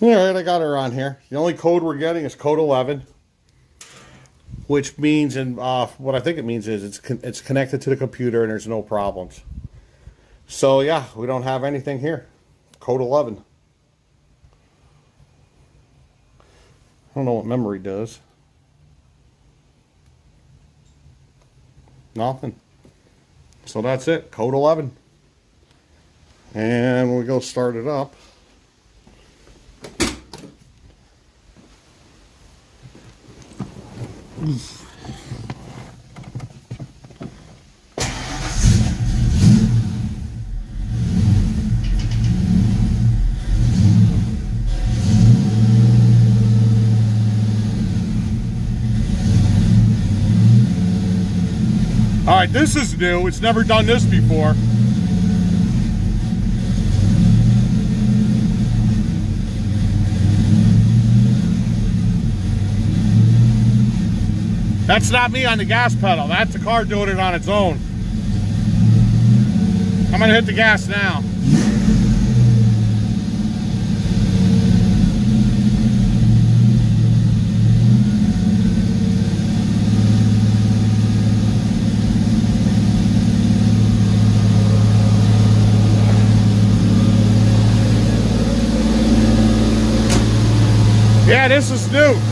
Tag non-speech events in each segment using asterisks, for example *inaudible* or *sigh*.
All right, I got her on here. The only code we're getting is code 11, which means, and uh, what I think it means is it's con it's connected to the computer and there's no problems. So yeah, we don't have anything here. Code 11. I don't know what memory does. Nothing. So that's it, code 11. And we go start it up. All right, this is new. It's never done this before. That's not me on the gas pedal. That's the car doing it on its own. I'm gonna hit the gas now. Yeah, this is new.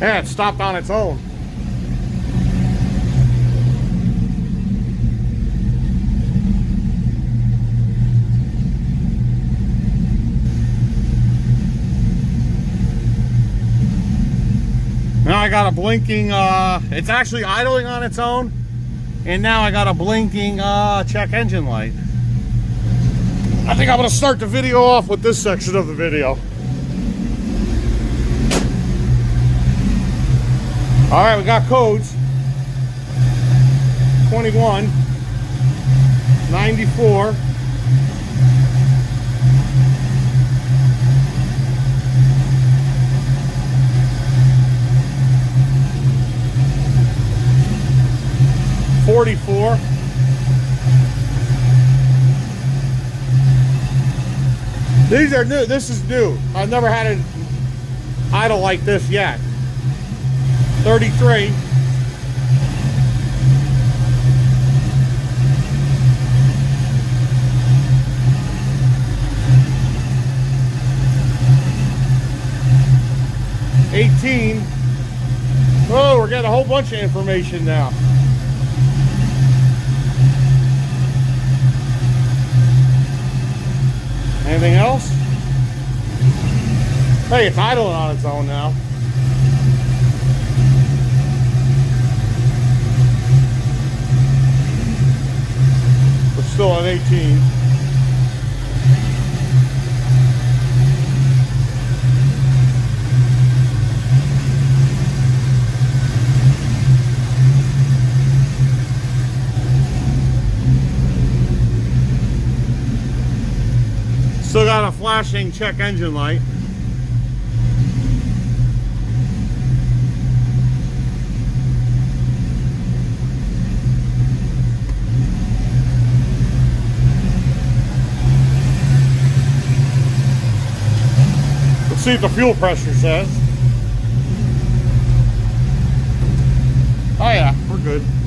Yeah, it stopped on its own. Now I got a blinking, uh, it's actually idling on its own. And now I got a blinking uh, check engine light. I think I'm gonna start the video off with this section of the video. All right, we got codes. 21, 94, Forty-four. These are new. This is new. I've never had an idle like this yet. 33. Eighteen. Oh, we're getting a whole bunch of information now. Anything else? Hey, it's idling on its own now. But still at 18. Still got a flashing check engine light. Let's see what the fuel pressure says. Oh yeah, we're good.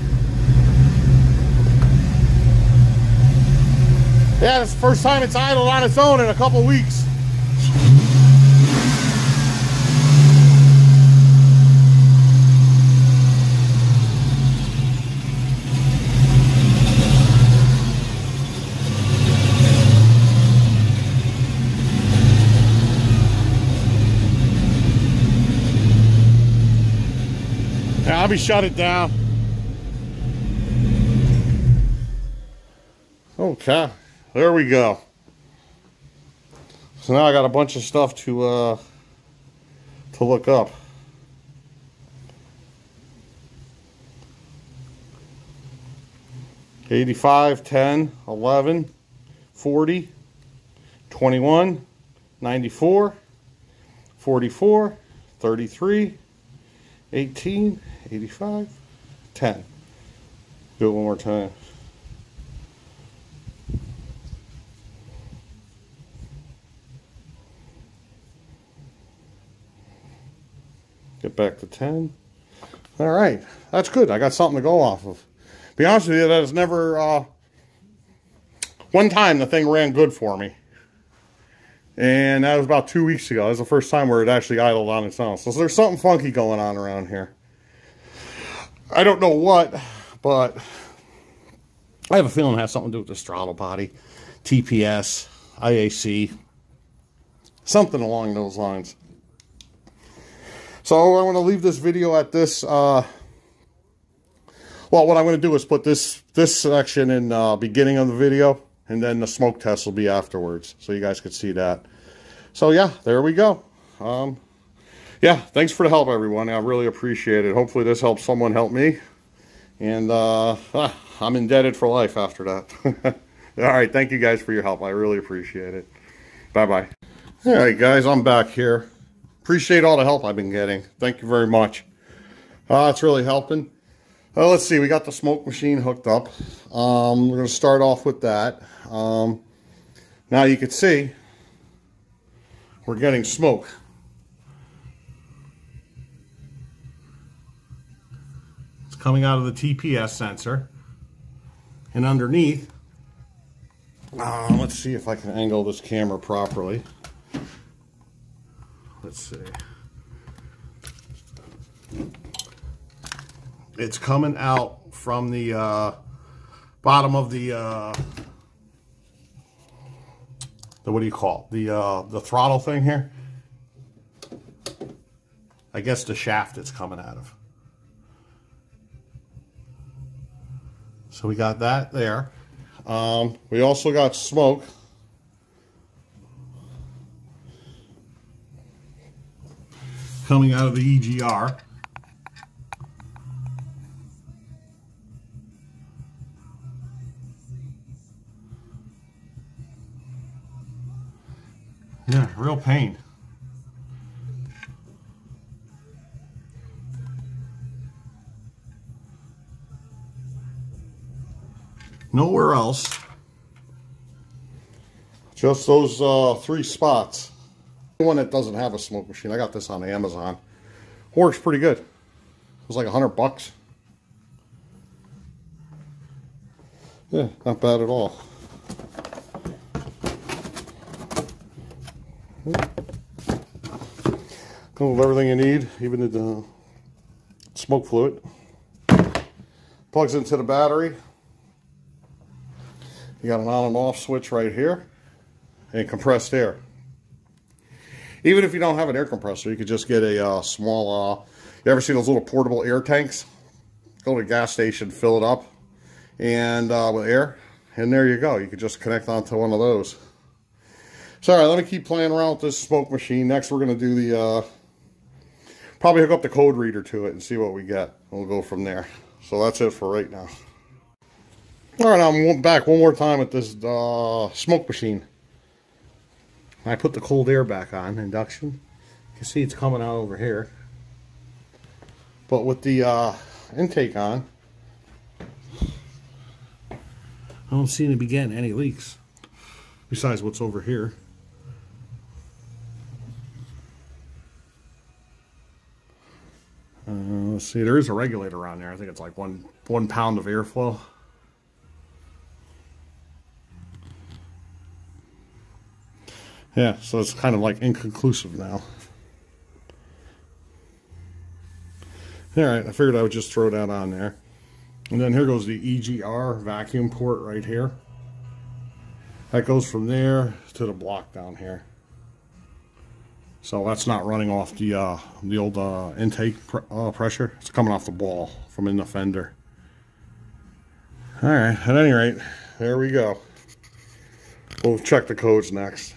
Yeah, it's the first time it's idled on its own in a couple weeks. I'll be shut it down. Okay, there we go. So now I got a bunch of stuff to uh, to look up. 85, 10, 11, 40, 21, 94, 44, 33, 18, 85, 10. Do it one more time. Get back to 10. All right, that's good. I got something to go off of. Be honest with you, that has never, uh, one time the thing ran good for me. And that was about two weeks ago. That was the first time where it actually idled on its own. So there's something funky going on around here. I don't know what, but I have a feeling it has something to do with the throttle body, TPS, IAC, something along those lines. So I want to leave this video at this. Uh, well, what I'm going to do is put this this section in uh, beginning of the video, and then the smoke test will be afterwards, so you guys could see that. So yeah, there we go. Um, yeah, thanks for the help, everyone. I really appreciate it. Hopefully this helps someone help me. And uh, ah, I'm indebted for life after that. *laughs* All right, thank you guys for your help. I really appreciate it. Bye-bye. All right, guys, I'm back here. Appreciate all the help I've been getting. Thank you very much. Uh, it's really helping. Uh, let's see, we got the smoke machine hooked up. Um, we're going to start off with that. Um, now you can see we're getting smoke. It's coming out of the TPS sensor. And underneath, uh, let's see if I can angle this camera properly. Let's see. It's coming out from the uh, bottom of the, uh, the, what do you call it? The, uh, the throttle thing here. I guess the shaft it's coming out of. So we got that there. Um, we also got smoke. Coming out of the EGR. Yeah, real pain. Nowhere else. Just those uh, three spots. One that doesn't have a smoke machine. I got this on Amazon. Works pretty good. It was like a hundred bucks. Yeah, not bad at all. Hmm. Comes with everything you need, even the smoke fluid. Plugs into the battery. You got an on and off switch right here and compressed air. Even if you don't have an air compressor, you could just get a uh, small, uh, you ever seen those little portable air tanks? Go to a gas station, fill it up and uh, with air, and there you go. You could just connect onto one of those. So, all right, let me keep playing around with this smoke machine. Next, we're going to do the, uh, probably hook up the code reader to it and see what we get. We'll go from there. So that's it for right now. All right, I'm back one more time at this uh, smoke machine. I put the cold air back on, induction. You can see it's coming out over here. But with the uh, intake on, I don't seem to be getting any leaks. Besides what's over here. Uh, let's see, there is a regulator on there. I think it's like one one pound of airflow. Yeah, so it's kind of like inconclusive now. Alright, I figured I would just throw that on there. And then here goes the EGR vacuum port right here. That goes from there to the block down here. So that's not running off the uh, the old uh, intake pr uh, pressure. It's coming off the ball from in the fender. All right, at any rate, there we go. We'll check the codes next.